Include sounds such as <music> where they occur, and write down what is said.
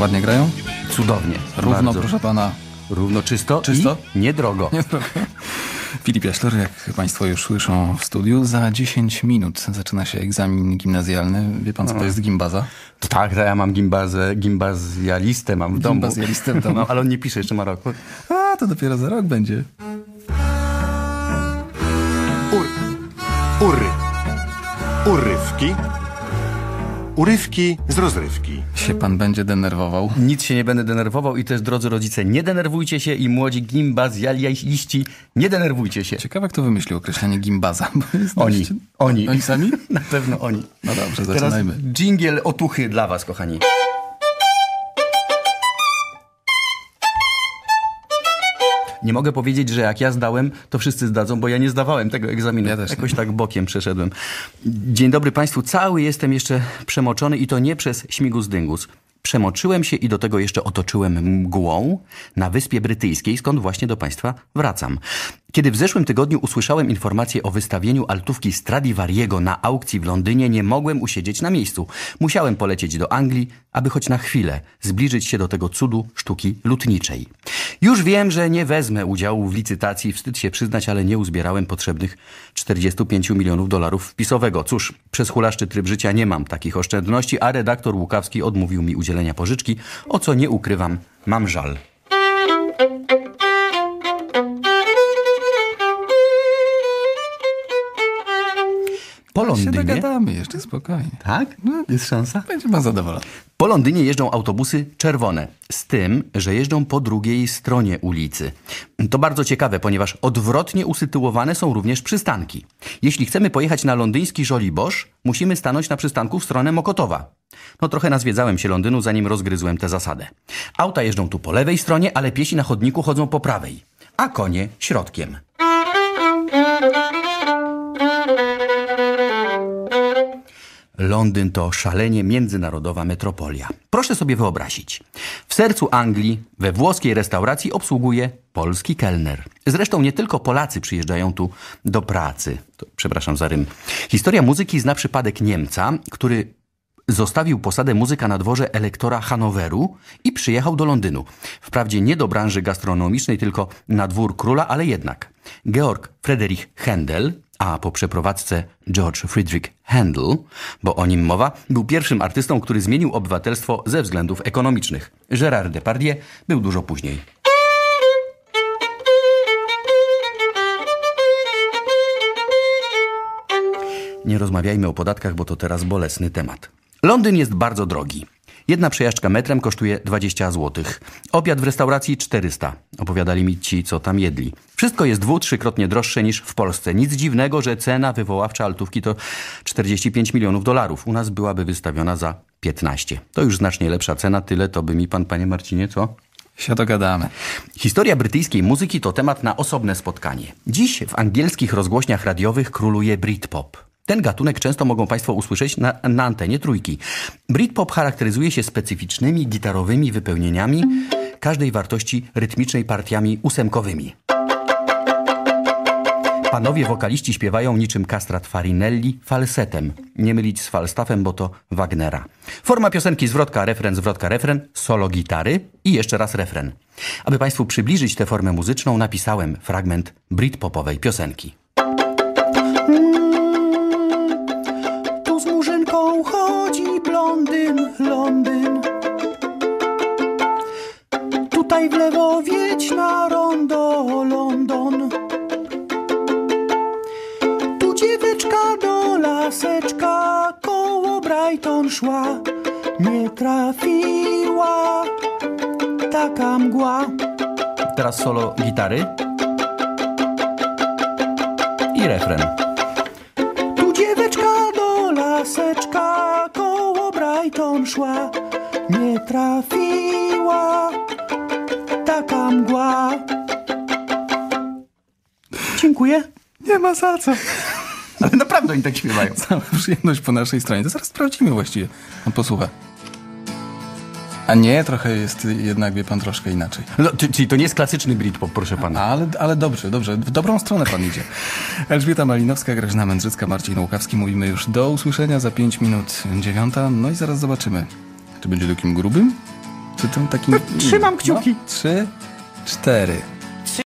Ładnie grają? Cudownie. Równo, bardzo. proszę pana. Równo, czysto, Czysto? i <laughs> niedrogo. Filip Jaśler, jak Państwo już słyszą w studiu, za 10 minut zaczyna się egzamin gimnazjalny. Wie pan, co to jest gimbaza? Tak, ja mam gimbazę, gimbazjalistę mam w domu. Gimbazjalistę w domu. No, <laughs> ale on nie pisze, jeszcze ma rok. A, to dopiero za rok będzie. Ur, ury. Urywki. Urywki z rozrywki. Się pan będzie denerwował. Nic się nie będę denerwował i też, drodzy rodzice, nie denerwujcie się i młodzi gimbazjaliści, nie denerwujcie się. Ciekawe, kto wymyślił określenie gimbaza. Oni, oni. Oni sami? <laughs> Na pewno oni. No dobrze, Teraz zaczynajmy. dżingiel otuchy dla was, kochani. Nie mogę powiedzieć, że jak ja zdałem, to wszyscy zdadzą, bo ja nie zdawałem tego egzaminu. Ja też nie. Jakoś tak bokiem przeszedłem. Dzień dobry Państwu. Cały jestem jeszcze przemoczony i to nie przez śmigus dyngus. Przemoczyłem się i do tego jeszcze otoczyłem mgłą na Wyspie Brytyjskiej, skąd właśnie do Państwa wracam. Kiedy w zeszłym tygodniu usłyszałem informację o wystawieniu altówki Stradivariego na aukcji w Londynie, nie mogłem usiedzieć na miejscu. Musiałem polecieć do Anglii, aby choć na chwilę zbliżyć się do tego cudu sztuki lutniczej. Już wiem, że nie wezmę udziału w licytacji, wstyd się przyznać, ale nie uzbierałem potrzebnych 45 milionów dolarów wpisowego. Cóż, przez hulaszczy tryb życia nie mam takich oszczędności, a redaktor Łukawski odmówił mi udzielenia pożyczki, o co nie ukrywam, mam żal. Po Się Londynie... dogadamy jeszcze, spokojnie. Tak? No, jest szansa? Będzie pan zadowolony. Po Londynie jeżdżą autobusy czerwone, z tym, że jeżdżą po drugiej stronie ulicy. To bardzo ciekawe, ponieważ odwrotnie usytuowane są również przystanki. Jeśli chcemy pojechać na londyński Żoliborz, musimy stanąć na przystanku w stronę Mokotowa. No trochę nazwiedzałem się Londynu, zanim rozgryzłem tę zasadę. Auta jeżdżą tu po lewej stronie, ale piesi na chodniku chodzą po prawej, a konie środkiem. Londyn to szalenie międzynarodowa metropolia. Proszę sobie wyobrazić. W sercu Anglii, we włoskiej restauracji obsługuje polski kelner. Zresztą nie tylko Polacy przyjeżdżają tu do pracy. To, przepraszam za rym. Historia muzyki zna przypadek Niemca, który zostawił posadę muzyka na dworze elektora Hanoweru i przyjechał do Londynu. Wprawdzie nie do branży gastronomicznej, tylko na dwór króla, ale jednak. Georg Friedrich Händel, a po przeprowadzce George Friedrich Handel, bo o nim mowa, był pierwszym artystą, który zmienił obywatelstwo ze względów ekonomicznych. Gérard Depardieu był dużo później. Nie rozmawiajmy o podatkach, bo to teraz bolesny temat. Londyn jest bardzo drogi. Jedna przejażdżka metrem kosztuje 20 zł. Obiad w restauracji 400. Opowiadali mi ci, co tam jedli. Wszystko jest dwu, trzykrotnie droższe niż w Polsce. Nic dziwnego, że cena wywoławcza altówki to 45 milionów dolarów. U nas byłaby wystawiona za 15. To już znacznie lepsza cena. Tyle to by mi pan, panie Marcinie, co? Się dogadamy. Historia brytyjskiej muzyki to temat na osobne spotkanie. Dziś w angielskich rozgłośniach radiowych króluje Britpop. Ten gatunek często mogą Państwo usłyszeć na, na antenie trójki. Britpop charakteryzuje się specyficznymi gitarowymi wypełnieniami każdej wartości rytmicznej partiami ósemkowymi. Panowie wokaliści śpiewają niczym kastrat Farinelli falsetem. Nie mylić z falstaffem, bo to Wagnera. Forma piosenki zwrotka, refren, zwrotka, refren, solo gitary i jeszcze raz refren. Aby Państwu przybliżyć tę formę muzyczną, napisałem fragment britpopowej piosenki. Blondyn, Londyn. Tutaj w lewo wiedź na rondo, London. Tu dzieweczka do laseczka koło Brighton szła. Nie trafiła taka mgła. Teraz solo gitary. I refren. Tu dzieweczka do laseczka Brighton szła. Nie trafiła taka mgła. Dziękuję. Nie ma za co. Ale naprawdę oni tak śpiewają. Cała przyjemność po naszej stronie. To zaraz sprawdzimy właściwie. On posłucha. A nie, trochę jest jednak, wie pan, troszkę inaczej. No, czy- czyli to nie jest klasyczny Britpop, proszę pana. Ale, ale dobrze, dobrze. W dobrą stronę pan idzie. Elżbieta Malinowska, Grażyna Mędrzycka, Marcin Łukawski. Mówimy już do usłyszenia za 5 minut dziewiąta. No i zaraz zobaczymy, czy będzie takim grubym, Czy to taki... trzymam kciuki. No, trzy, cztery.